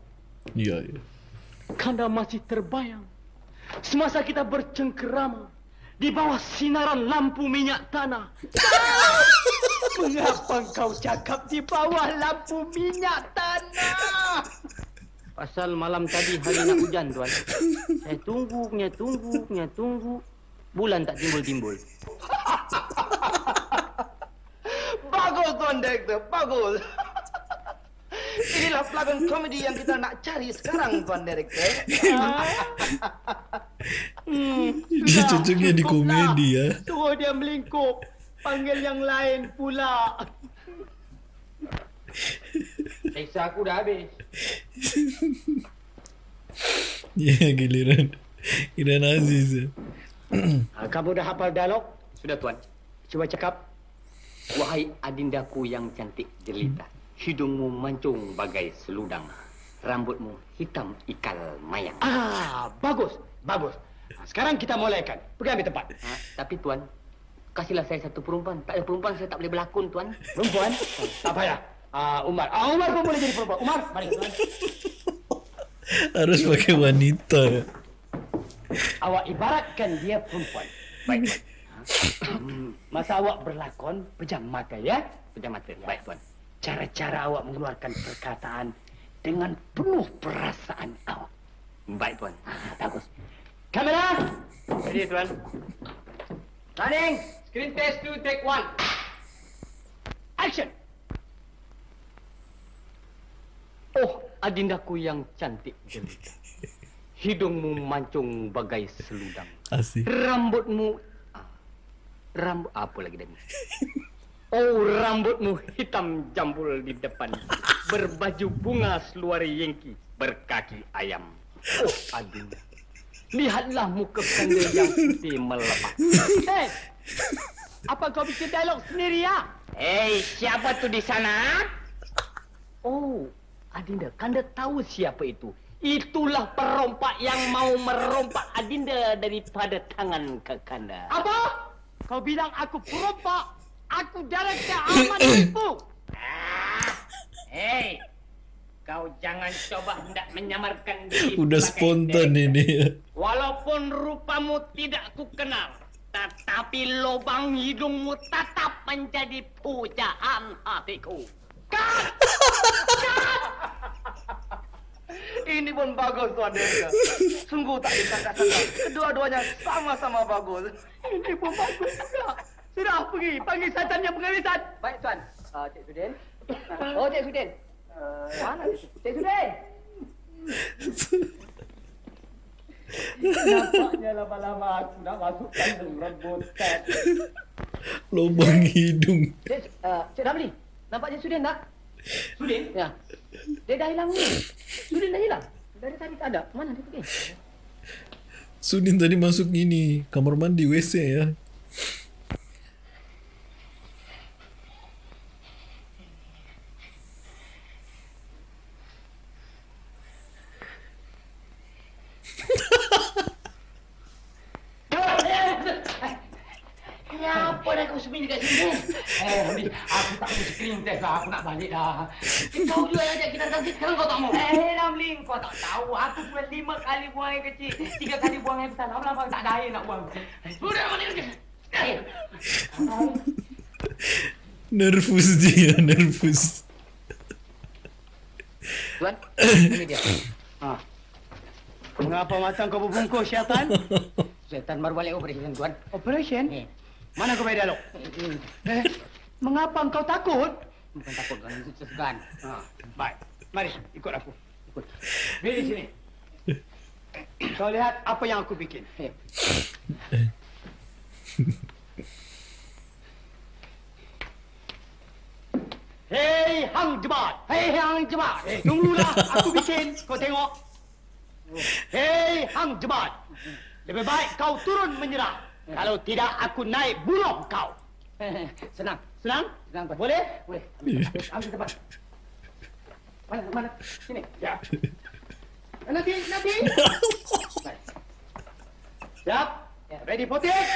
Iya, iya. Kanda masih terbayang semasa kita bercengkerama di bawah sinaran lampu minyak tanah. <laughs> Mengapa kau cakap di bawah lampu minyak tanah? Pasal malam tadi hari nak hujan tuan. Saya tunggu, punya tunggu, punya tunggu. Bulan tak timbul-timbul. <laughs> Bagus tuan direktor, bagus. Inilah pelakon komedi yang kita nak cari sekarang tuan direktor. hmm, <laughs> Dia cocoknya di komedi ya. Suruh dia melingkup. Panggil yang lain pula. Peksa aku dah habis. Iya <laughs> giliran. Giliran Aziz ya. Ha, kamu dah hafal dialog? Sudah tuan. Cuba cakap. Wahai adindaku yang cantik jelita. Hidungmu mancung bagai seludang. Rambutmu hitam ikal mayang. Ah, bagus. Bagus. Sekarang kita mulaikan. Pergi ambil tempat. Ha, tapi tuan, kasihlah saya satu perempuan. Tak ada perempuan saya tak boleh berlakon tuan. Perempuan? tak payah. Ah, Umar. Ah, Umar pun boleh jadi perempuan. Umar, mari. tuan. Harus pakai wanita. Awak ibaratkan dia perempuan. Baik. Hmm, Masa awak berlakon, pejam mata ya. Pejam mata. Baik tuan. Cara-cara awak mengeluarkan perkataan dengan penuh perasaan awak. Baik tuan. Ah, bagus. Kamera. Jadi tuan. Running. Screen test two, take one. Action. Oh, adindaku yang cantik jelita. Hidungmu mancung bagai seludang. Asik. Rambutmu ah, rambut apa lagi dah ni? Oh, rambutmu hitam jambul di depan. Berbaju bunga seluar yengki, berkaki ayam. Oh, adinda. Lihatlah muka kanda yang putih melepak. Hey. <laughs> Apa kau bikin dialog sendiri ya? Hei, siapa tu di sana? Oh, Adinda, Kanda tahu siapa itu? Itulah perompak yang mau merompak Adinda daripada tangan Kakanda. Apa? Kau bilang aku perompak? Aku director amat tipu. Hei, kau jangan coba hendak menyamarkan <laughs> diri Udah spontan director. ini. Walaupun rupamu tidak ku kenal, tetapi lubang hidungmu tetap menjadi pujaan hatiku. Kat! <laughs> Ini pun bagus Tuan Direktur. Sungguh tak disangka-sangka. Kedua-duanya sama-sama bagus. Ini pun bagus juga. Sudah pergi, panggil setan yang pengawisan. Baik, Tuan. Uh, Cik Sudin. Oh, Cik Sudin. Uh, mana Cik Sudin? Nampaknya lama-lama aku nak masuk kandung rambutan. Lubang hidung. Cik, uh, Cik Ramli. Nampak Cik Sudin tak? Sudin? Ya. Dia dah hilang ni. Sudin dah hilang. Dari tadi tak ada. Mana dia pergi? Sudin tadi masuk ini kamar mandi WC ya. Kenapa dah kau sembunyi dekat sini? Eh, Ramli, aku tak mau screen test lah. Aku nak balik dah. Kau juga yang ajak kita transit. Sekarang kau tak mau. Eh, Ramli, kau tak tahu. Aku cuma lima kali buang air kecil. Tiga kali buang air besar. Lama-lama tak ada air nak buang. Sudah, mana lagi? Eh, Nervous dia, nervous. Tuan, ini dia. Mengapa macam kau berbungkus, syaitan? Setan baru balik operation, Tuan. Operation? Eh, Mana kau bayar dialog? Eh, mengapa engkau takut? Bukan takut kan, itu segan. Ha, baik. Mari, ikut aku. Ikut. Beri sini. Kau lihat apa yang aku bikin. Eh, Hei Hang Jebat. Hei Hang Jebat. Eh, tunggulah aku bikin. Kau tengok. Hei Hang Jebat. Lebih baik kau turun menyerah. Kalau tidak aku naik bunuh kau. Senang. Senang? Senang, Tuan. Boleh? Boleh. Ambil tempat. Mana, mana? Sini. Ya. Nanti, nanti. Baik. Siap? Ya. Ready for take?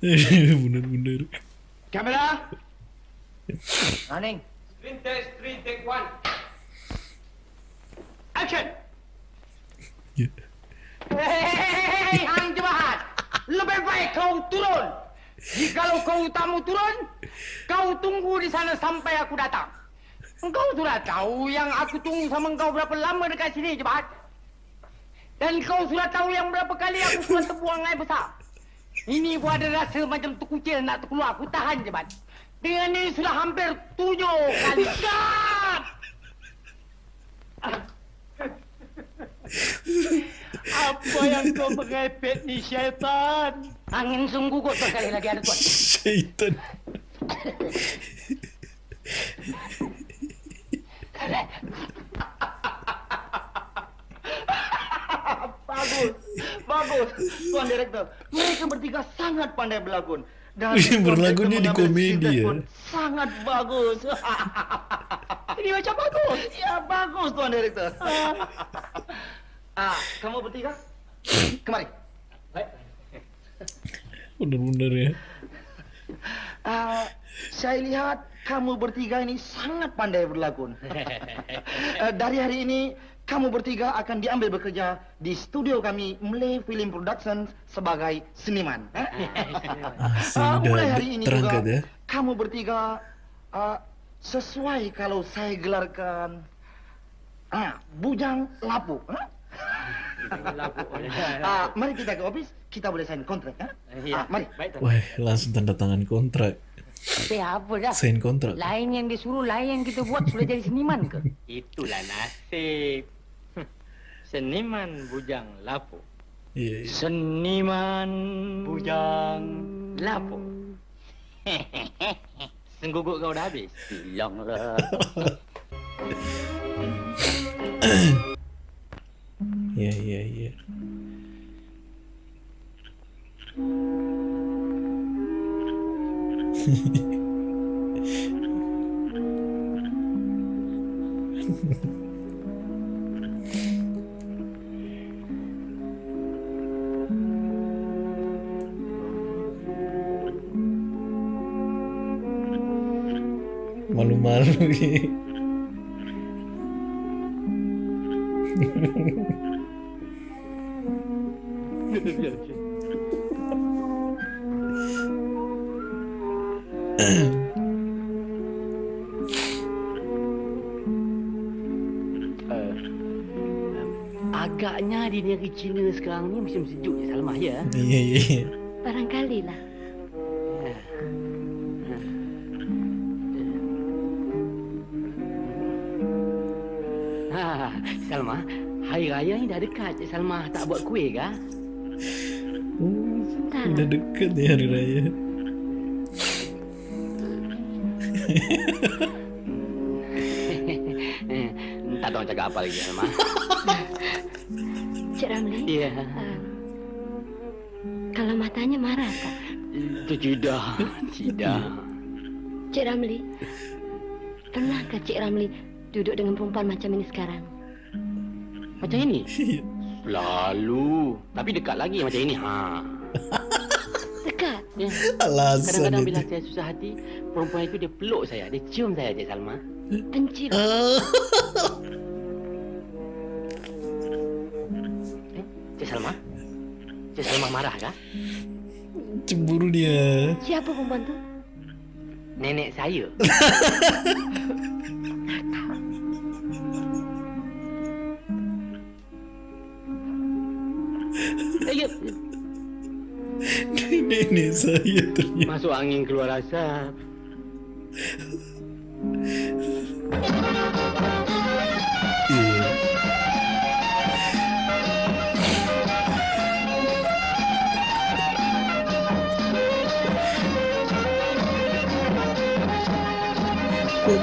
Bener-bener. Kamera. Aning. Screen test, screen take one. Action. Ya. Hei, Hang Jebat. Lebih baik kau turun. Jikalau kau tak mau turun, kau tunggu di sana sampai aku datang. Engkau sudah tahu yang aku tunggu sama engkau berapa lama dekat sini, Jebat. Dan kau sudah tahu yang berapa kali aku sudah terbuang air besar. Ini gua ada rasa macam terkucil nak terkeluar. Aku tahan, Jebat. Dengan ini sudah hampir tujuh kali. Cut! <laughs> Apa yang kau merepet ni, syaitan? Angin sungguh kok sekali lagi ada tuan. Syaitan. Bagus, bagus, Tuan Direktur. Mereka bertiga sangat pandai berlakon. Dan berlakonnya di komedi ya? Sangat bagus. <laughs> Ini macam bagus. Ya, bagus Tuan Direktur. <laughs> ah, kamu bertiga? <sniffs> Kemari. Baik. Bener-bener ya. Ah, saya lihat kamu bertiga ini sangat pandai berlakon. Ah, <laughs> dari hari ini kamu bertiga akan diambil bekerja di studio kami Malay Film Production sebagai seniman. Eh? Ah, udah mulai hari ini juga ya. kamu bertiga ah, sesuai kalau saya gelarkan ah, bujang lapu. ah? <laughs> Ah, mari kita ke office, kita boleh sign kontrak. ah? Ah, mari. Baik tuan. Wah, langsung tanda tangan kontrak. Eh apa dah? Sign kontrak. Lain yang disuruh, lain yang kita buat sudah jadi seniman ke? <laughs> Itulah nasib. <laughs> Seniman bujang lapu. Iya, iya. Seniman bujang lapu. Sengguguk kau dah habis? Hilanglah. Iya, iya, iya. <laughs> Malu-malu ni. Negeri Cina sekarang ni musim sejuk je Salmah ya. Iya, iya, iya. Barangkali lah. Ha, Salma, hari raya ni dah dekat. Cik Salma tak buat kuih kah? Oh, Tak. udah deket ya hari raya. <laughs> Eh, tak tahu nak cakap apa lagi Salma. <laughs> Cik Ramli, Ya, uh, kalau matanya marah tak? itu tidak, tidak. Cik Ramli, pernahkah Cik Ramli duduk dengan perempuan macam ini sekarang? Macam ini? Lalu, tapi dekat lagi macam ini. Ha. Dekat. Ya. Alasan Kadang-kadang bila saya susah hati, perempuan itu dia peluk saya, dia cium saya, Cik Salma. Pencium. Marah kah? cemburu dia. Siapa perempuan tu? Nenek saya. <laughs> Eh, ya. Nenek saya ternyata. Masuk angin keluar asap.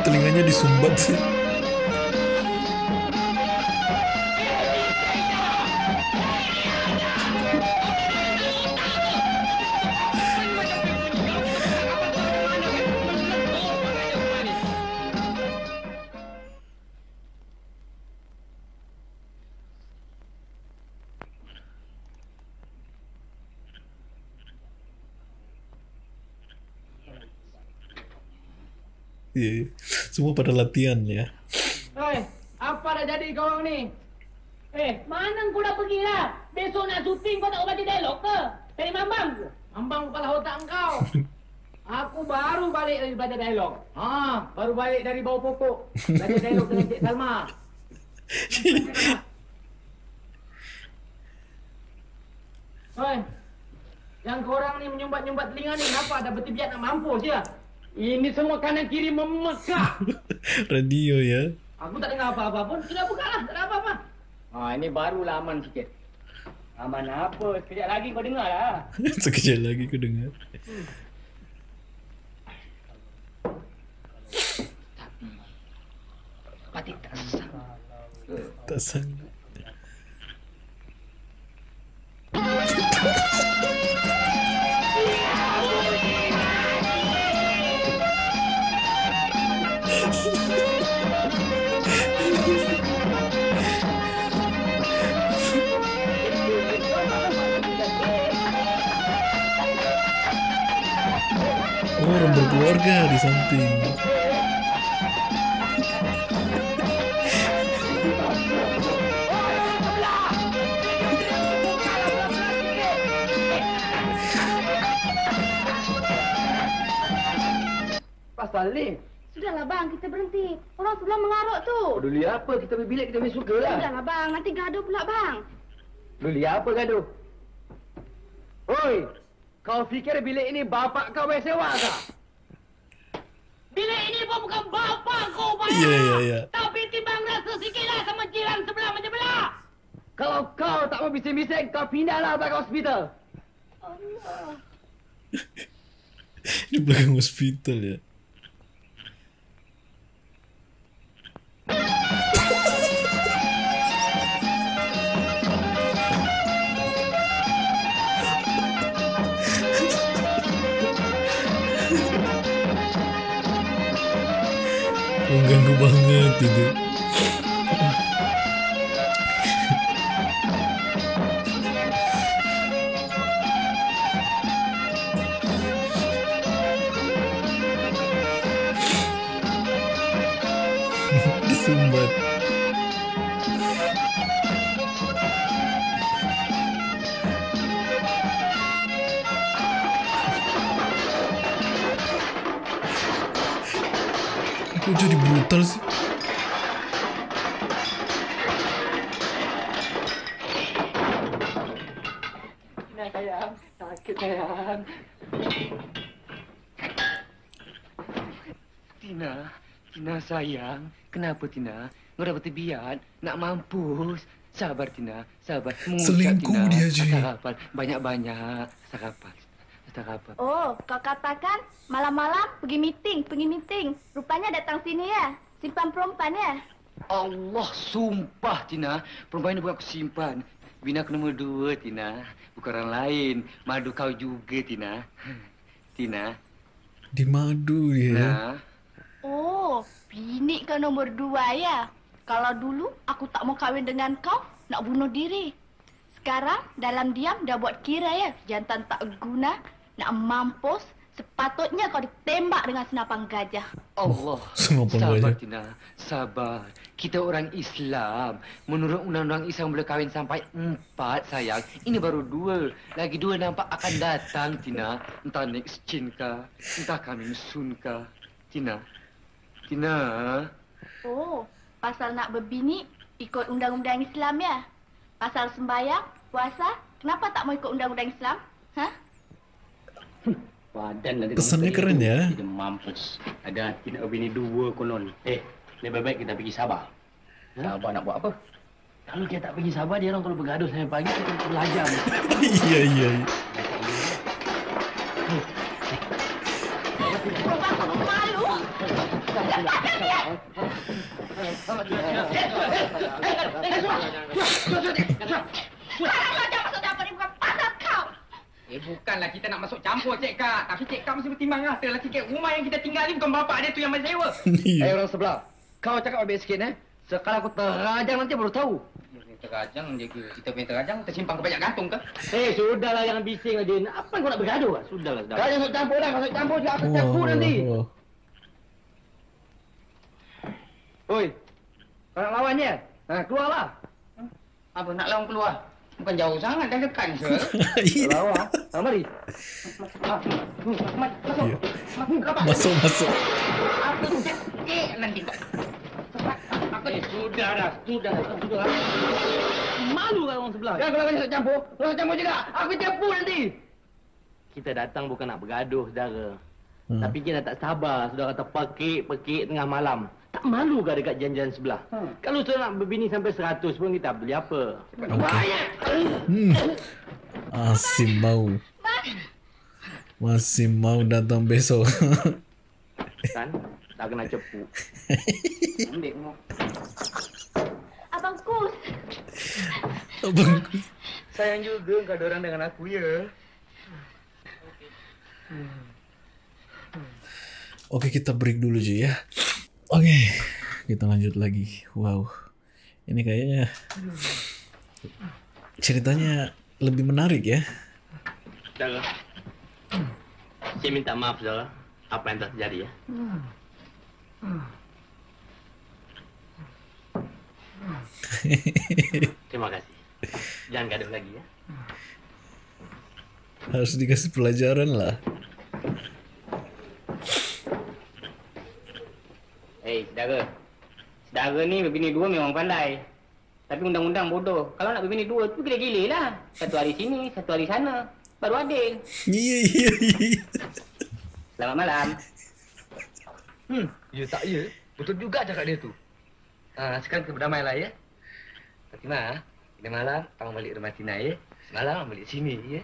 Telinganya disumbat sih? Semua pada latihan ya. Hei, apa dah jadi kau orang ni? Eh, mana kau dah pergi lah? Besok nak syuting kau tak baca dialog ke? Dari Mambang ke? Mambang kepala otak kau. <laughs> Aku baru balik dari belajar dialog. Ha, baru balik dari bawah pokok. Belajar dialog dengan Cik Salma. <laughs> Hei, yang korang ni menyumbat-nyumbat telinga ni kenapa? Dah bertibiat nak mampus ya? Ini semua kanan kiri memekak. <laughs> Radio ya. Aku tak dengar apa-apa pun. Sudah buka lah. Tak ada apa-apa. Ha, ini barulah aman sikit. Aman apa? Sekejap lagi kau dengar lah. <laughs> Sekejap lagi aku dengar. Pati tak sanggup. Tak sanggup. <laughs> orang berkeluarga di samping. Pasal ni. Sudahlah bang, kita berhenti. Orang sebelah mengarut tu. Peduli apa? Kita pergi bilik kita main suka lah. Sudahlah bang, nanti gaduh pula bang. Peduli apa gaduh? Oi! Kau fikir bilik ini bapak kau yang sewa kah? Bilik ini pun bukan bapak kau bayar. Iya, iya, iya. Tapi timbang rasa sikitlah sama jiran sebelah macam belah. Kalau kau tak mau bising-bising, kau pindahlah belakang hospital. <laughs> Di belakang hospital ya. ganggu banget gitu. <laughs> Sumbat. Jadi brutal sih? Tina. Tina, Tina sayang. Kenapa Tina? Kau dah bertebiat, nak mampus. Sabar Tina, sabar. Mengucap, Selingkuh Tina. dia, Ji. Sarapan, banyak-banyak. Sarapan. Sarapan. Oh, kau katakan malam-malam pergi meeting, pergi meeting. Rupanya datang sini ya. Simpan perempuan ya. Allah sumpah Tina, perempuan ini bukan aku simpan. Bina aku nombor dua Tina, bukan orang lain. Madu kau juga Tina. <laughs> Tina, Di madu dia. nah. Oh, bini kau nombor dua ya. Kalau dulu aku tak mau kahwin dengan kau, nak bunuh diri. Sekarang dalam diam dah buat kira ya. Jantan tak guna, nak mampus. Sepatutnya kau ditembak dengan senapan gajah. Allah. Senapan sabar gajah. Tina, sabar. Kita orang Islam. Menurut undang-undang Islam boleh kahwin sampai empat sayang. Ini baru dua. Lagi dua nampak akan datang Tina. Entah next chin kah, entah coming soon kah. Tina, Tina. Oh, pasal nak berbini ikut undang-undang Islam ya. Pasal sembahyang, puasa, kenapa tak mau ikut undang-undang Islam? Hah? Badan ada Pesannya keren ya. Kita mampus. Ada tidak bini dua konon. Eh, lebih baik kita pergi Sabah. Sabah nak buat apa? Kalau kita tak pergi Sabah, dia orang kalau bergaduh sampai pagi, kita belajar. Iya iya. kau malu. Lepaskan dia. Sekarang macam masuk dapur ni bukan pasal kau. Eh bukanlah kita nak masuk campur Cik Kak. Tapi Cik Kak mesti bertimbang lah. Lelaki kat rumah yang kita tinggal ni bukan bapak dia tu yang main sewa. <laughs> Eh Iya. orang sebelah. Kau cakap lebih sikit eh. Sekarang aku terajang nanti baru tahu. Terajang dia ke. Kita punya terajang tersimpan ke banyak gantung ke? Eh, sudahlah jangan bising aja. Apa kau nak bergaduh? ah? Sudahlah, Kau sudahlah. jangan masuk campur dah. Masuk campur juga aku Wah, campur nanti. wah. Oi. Kau nak lawan dia? Ha, keluarlah. Apa nak lawan keluar? Bukan jauh sangat dah dekat je. <laughs> Iya. Lawan. Ha, mari. Masuk. Masuk. Masuk masuk. Aku eh nanti. Aku Eh, sudah dah. Sudah, sudah. Malu kan orang sebelah. Jangan kalau kau campur. Kau masuk campur juga. Aku campur nanti. Kita datang bukan nak bergaduh, saudara. Hmm. Tapi kita tak sabar. Saudara kata pekik-pekik tengah malam. Tak malu ke dekat janjian sebelah? Hmm. Kalau saudara nak berbini sampai 100 pun kita beli apa? Banyak. Hmm. Asim mau. Masih mau datang besok. Kan? Tak kena cepu. ambil kau. Abang Kus. Abang. Sayang juga kau ada orang dengan aku ya. Oke kita break dulu Ji ya. Oke kita lanjut lagi. Wow ini kayaknya ceritanya lebih menarik ya. Saudara. Saya minta maaf, saudara. Apa yang terjadi ya? <laughs> Terima kasih. Jangan gaduh lagi ya. Harus dikasih pelajaran lah. Saudara. Saudara ni berbini dua memang pandai. Tapi undang-undang bodoh. Kalau nak berbini dua tu gila-gila lah. Satu hari sini, satu hari sana. Baru adil. Iya iya iya. Selamat malam. Hmm, ya tak ya. Betul juga cakap dia tu. Ha, sekarang kita berdamai lah ya. Fatimah, kita malam abang balik rumah Tina ya. Semalam abang balik sini ya.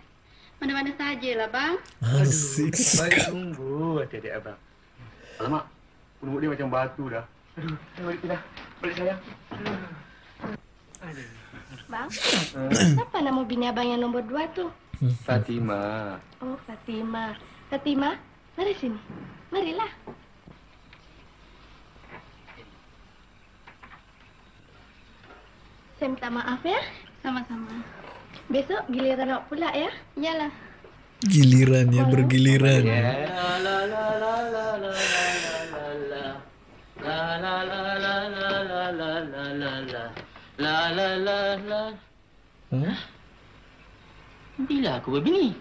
Mana-mana sajalah, bang. Asik Baik tunggu adik-adik abang. Alamak, punuk dia macam batu dah. Aduh, dah balik Tina. Balik sayang. Bang, siapa nama bini abang yang nombor dua tu? Fatimah. Oh, Fatima. Fatima, mari sini. Marilah. Saya minta maaf ya. Sama-sama. Besok giliran awak pula ya. Iyalah. Giliran ya bergiliran. Ya. La la la la la la la la la la la la la la la la la la. La la la la. Hah? Bila aku berbini?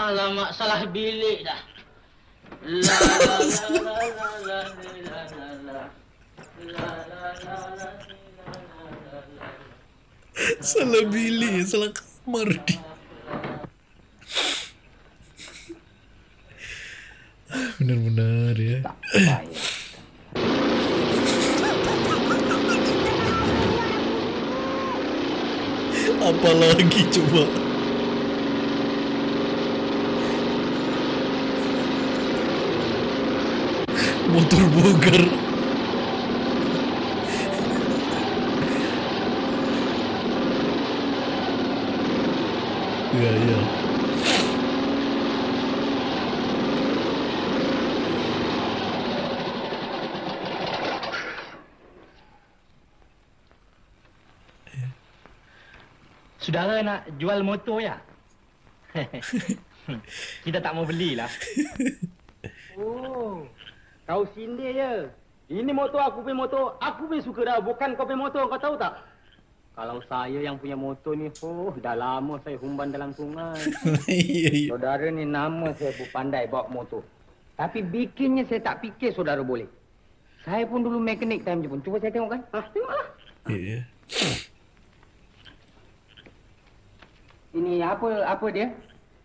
Alamak salah bilik dah. La la la la la la la la la. La la la la la la. Salah bilik, salah kamar dia. bener-bener ya. Apalagi coba? Motor bugar Yeah, ya Saudara nak jual motor ya? <laughs> Kita tak mau belilah. Oh, kau sindir je. Ini motor aku punya motor. Aku punya suka dah. Bukan kau punya motor. Kau tahu tak? Kalau saya yang punya motor ni, oh, dah lama saya humban dalam sungai. <laughs> Saudara ni nama saya pun pandai bawa motor. Tapi bikinnya saya tak fikir saudara boleh. Saya pun dulu mekanik time je pun. Cuba saya tengok kan. Ah, tengoklah. Iya. Ini apa apa dia?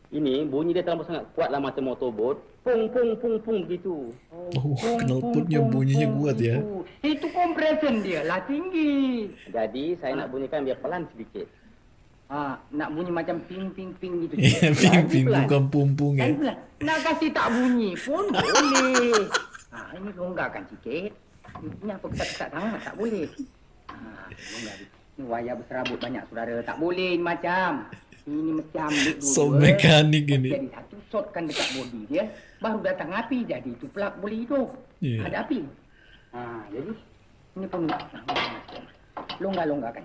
Ini bunyi dia terlalu sangat kuat lah macam motorboat. Pung pung pung pung begitu. Oh, knalpotnya bunyinya kuat ya. Itu compression dia lah tinggi. Jadi saya nak bunyikan biar pelan sedikit. Ah, nak bunyi macam ping ping ping gitu. <laughs> Iya, ping-ping Lagi pelan. bukan pumpung ya. Lagi pelan. Nak kasih tak bunyi pun boleh. Ah, ini longgarkan sikit. Ini apa ketat-ketat sangat tak boleh. Ah, longgar. Ini wayar berserabut banyak saudara. Tak boleh macam. Ini mesti ambil dulu. So mekanik ini. Jadi satu shotkan dekat bodi dia, baru datang api jadi itu plug boleh hidup. Ya. Ada api. Ha, jadi ini pun longgar-longgarkan.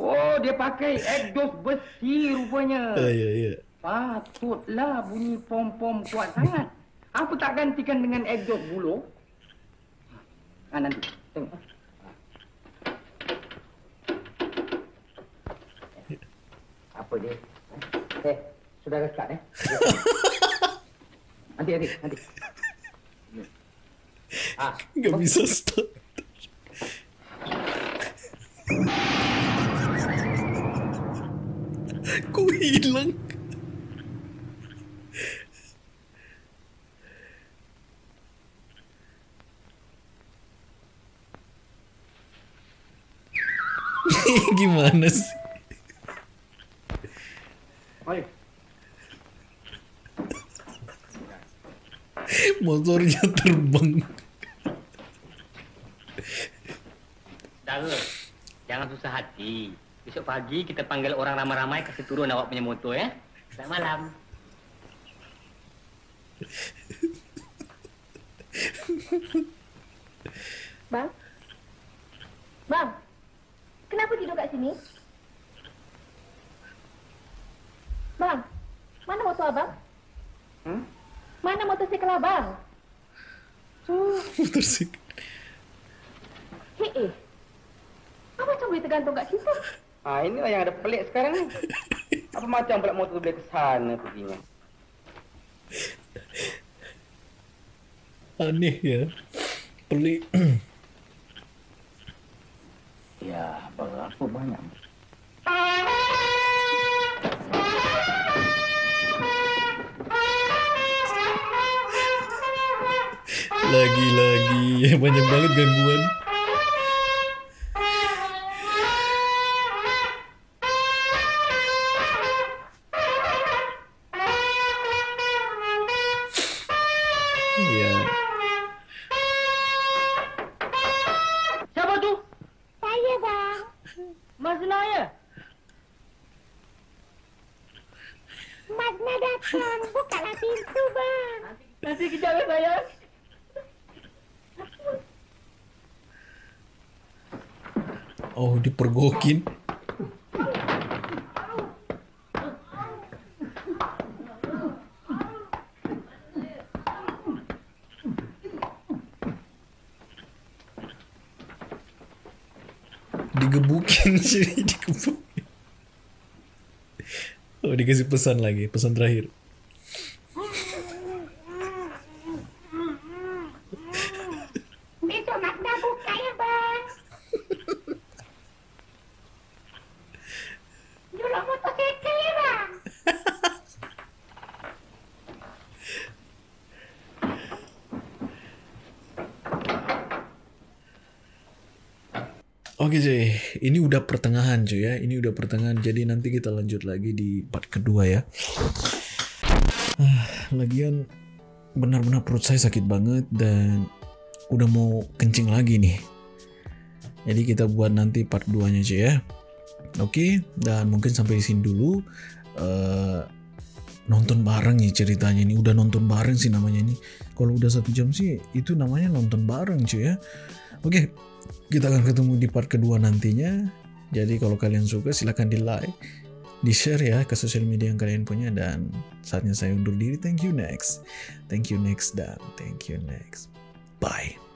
Oh. oh, dia pakai exhaust besi rupanya. Ah, iya, iya. Patutlah bunyi pom-pom kuat sangat. Apa tak gantikan dengan exhaust bulu? Ah, nanti. Tengok. Apa dia? Eh, saudara start eh. <laughs> Nanti, nanti, nanti. <laughs> Ah, Nggak bisa stop. Kok hilang? <laughs> Gimana sih? Motornya terbang. Saudara, jangan susah hati. Besok pagi kita panggil orang ramai-ramai kasih turun awak punya motor ya. Selamat malam. Bang? Bang? Kenapa tidur kat sini? Bang? Mana motor abang? Hmm? Mana motosikal abang? Motosikal. Hei eh. Apa macam boleh tergantung kat situ? Ah, inilah yang ada pelik sekarang ni. Apa macam pula motor tu boleh ke sana perginya? Aneh ya. Pelik. Ya, berapa banyak? Lagi-lagi. <laughs> Banyak banget gangguan. dipergokin. Digebukin sih <laughs> digebukin. Oh dikasih pesan lagi pesan terakhir. Udah pertengahan cuy ya, ini udah pertengahan, jadi nanti kita lanjut lagi di part kedua ya. Ah, lagian benar-benar perut saya sakit banget dan udah mau kencing lagi nih. Jadi kita buat nanti part 2 nya cuy ya. Oke, dan mungkin sampai di sini dulu. Eh, nonton bareng nih ceritanya ini, udah nonton bareng sih namanya ini. Kalau udah satu jam sih itu namanya nonton bareng cuy ya. Oke, kita akan ketemu di part kedua nantinya. Jadi kalau kalian suka silahkan di like, di share ya ke sosial media yang kalian punya dan saatnya saya undur diri. Thank you next, thank you next dan thank you next. Bye.